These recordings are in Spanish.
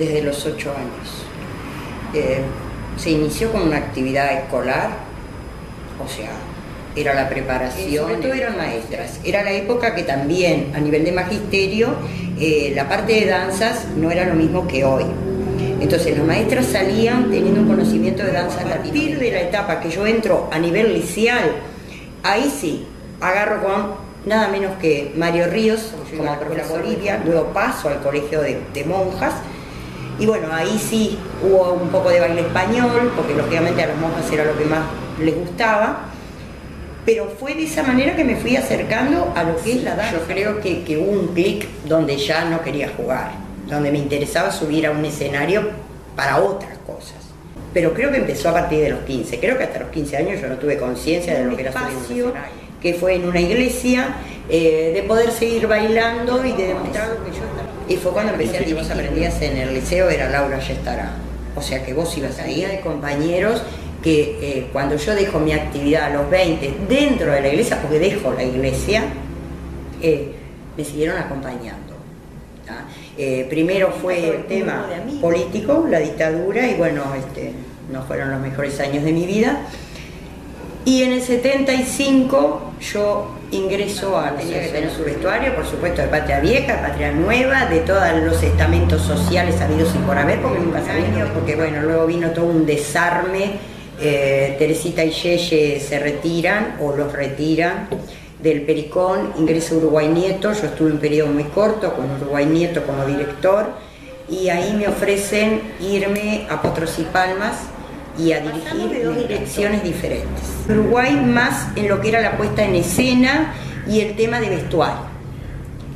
desde los ocho años. Eh, se inició con una actividad escolar, o sea, era la preparación, sobre todo eran maestras. Era la época que también, a nivel de magisterio, eh, la parte de danzas no era lo mismo que hoy. Entonces las maestras salían teniendo un conocimiento de danza a partir de la etapa que yo entro a nivel liceal, ahí sí, agarro con nada menos que Mario Ríos, como profesor Bolivia, luego paso al colegio de, de monjas, y bueno, ahí sí hubo un poco de baile español, porque lógicamente a las monjas era lo que más les gustaba, pero fue de esa manera que me fui acercando a lo que es la danza. Yo creo que, que hubo un clic donde ya no quería jugar, donde me interesaba subir a un escenario para otras cosas. Pero creo que empezó a partir de los 15. Creo que hasta los 15 años yo no tuve conciencia de lo que era subir un que fue en una iglesia, eh, de poder seguir bailando y de demostrar lo que yo estaba. Y fue cuando empecé a vos aprendías en el liceo, era Laura ya estará. O sea que vos ibas ahí de compañeros que eh, cuando yo dejo mi actividad a los 20 dentro de la iglesia, porque dejo la iglesia, eh, me siguieron acompañando. Eh, primero fue el tema político, la dictadura, y bueno, este, no fueron los mejores años de mi vida. Y en el 75 yo ingreso a tenía que tener su vestuario, por supuesto, de Patria Vieja, de Patria Nueva, de todos los estamentos sociales habidos y por haber, porque nunca sabía, porque bueno, luego vino todo un desarme eh, Teresita y Yeye se retiran o los retiran del Pericón, ingresa Uruguay Nieto, yo estuve un periodo muy corto con Uruguay Nieto como director y ahí me ofrecen irme a Potros y Palmas y a dirigir dos direcciones diferentes. Uruguay más en lo que era la puesta en escena y el tema de vestuario,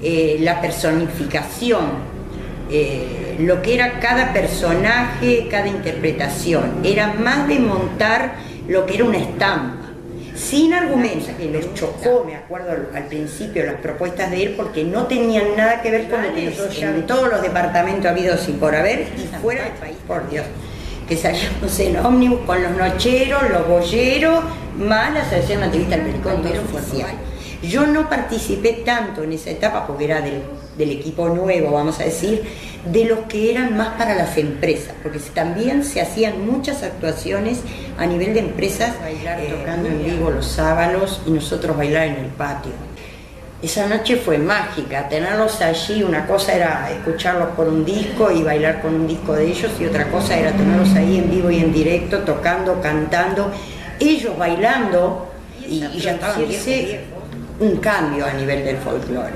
eh, la personificación eh, lo que era cada personaje, cada interpretación. Era más de montar lo que era una estampa, sin argumentos, que les chocó, me acuerdo al, principio, las propuestas de él, porque no tenían nada que ver con lo que en todos los departamentos habidos y por haber, y fuera del país, por Dios. Que salíamos en ómnibus con los nocheros, los boyeros, más la Asociación Nativista del Pericón, todo oficial. Yo no participé tanto en esa etapa porque era del, equipo nuevo, vamos a decir, de los que eran más para las empresas, porque también se hacían muchas actuaciones a nivel de empresas, bailar eh, tocando en vivo los sábados y nosotros bailar en el patio. Esa noche fue mágica, tenerlos allí, una cosa era escucharlos por un disco y bailar con un disco de ellos y otra cosa era tenerlos ahí en vivo y en directo, tocando, cantando, ellos bailando y, ya estaban un cambio a nivel del folclore.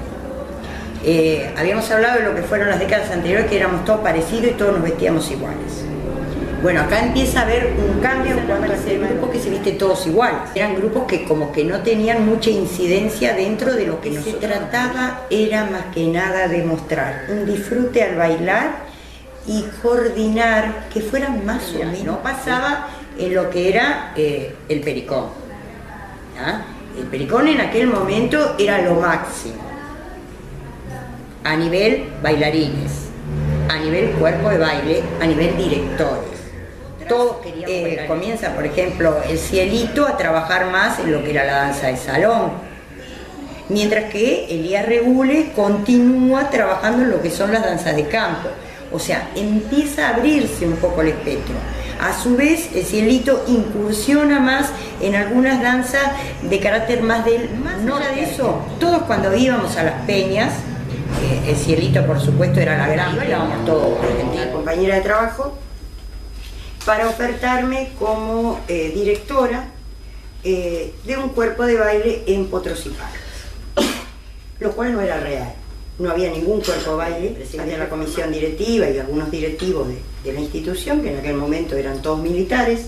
Eh, habíamos hablado de lo que fueron las décadas anteriores, que éramos todos parecidos y todos nos vestíamos iguales. Bueno, acá empieza a haber un cambio cuando hace grupos que se viste todos iguales. Eran grupos que como que no tenían mucha incidencia dentro de lo que se trataba, era más que nada demostrar un disfrute al bailar y coordinar que fueran más o menos. No pasaba en lo que era eh, el pericón. El pericón en aquel momento era lo máximo, a nivel bailarines, a nivel cuerpo de baile, a nivel directores. Todos eh, comienza, por ejemplo, el cielito a trabajar más en lo que era la danza de salón, mientras que Elías Regule continúa trabajando en lo que son las danzas de campo. O sea, empieza a abrirse un poco el espectro. A su vez, el cielito incursiona más en algunas danzas de carácter más del... Más no de eso, todos cuando íbamos a las peñas, eh, el cielito por supuesto era la gran, íbamos todos, Argentina, compañera de trabajo, para ofertarme como eh, directora eh, de un cuerpo de baile en Potrosipal, lo cual no era real. No había ningún cuerpo de baile, había la comisión directiva y algunos directivos de, la institución, que en aquel momento eran todos militares,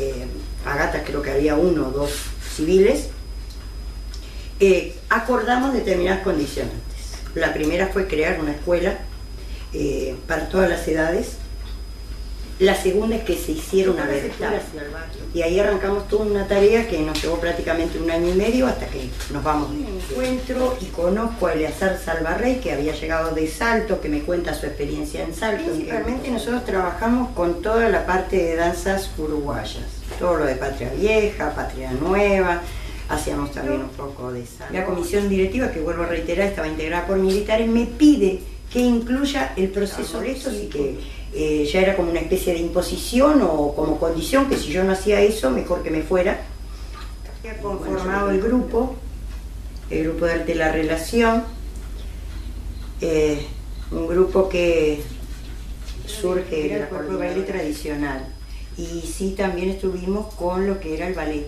eh, a creo que había uno o dos civiles, eh, acordamos determinadas condiciones. La primera fue crear una escuela para todas las edades, la segunda es que se hicieron una Y ahí arrancamos toda una tarea que nos llevó prácticamente un año y medio hasta que nos vamos. Encuentro y conozco a Eleazar Salvarrey, que había llegado de Salto, que me cuenta su experiencia en Salto. Principalmente nosotros trabajamos con toda la parte de danzas uruguayas. Todo lo de Patria Vieja, Patria Nueva, hacíamos también un poco de salto. La comisión directiva, que vuelvo a reiterar, estaba integrada por militares, me pide que incluya el proceso de eso y que eh, ya era como una especie de imposición o como condición que si yo no hacía eso, mejor que me fuera. Había conformado el grupo, el grupo de arte la relación, eh, un grupo que surge de baile tradicional. Y sí, también estuvimos con lo que era el ballet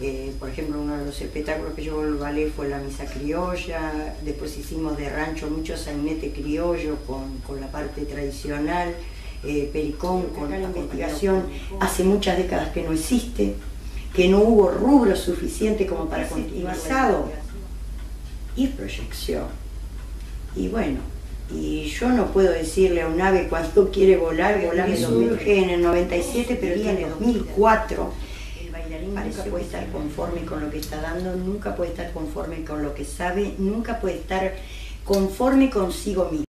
eh, por ejemplo, uno de los espectáculos que llevó el ballet fue la misa criolla, después hicimos de rancho mucho sainete criollo con, la parte tradicional, eh, pericón con la investigación, hace muchas décadas que no existe, que no hubo rubro suficiente como para continuar y proyección. Y bueno, y yo no puedo decirle a un ave cuando quiere volar, volar surge en el 97, pero en el 2004 nunca puede estar conforme con lo que está dando, nunca puede estar conforme con lo que sabe, nunca puede estar conforme consigo mismo.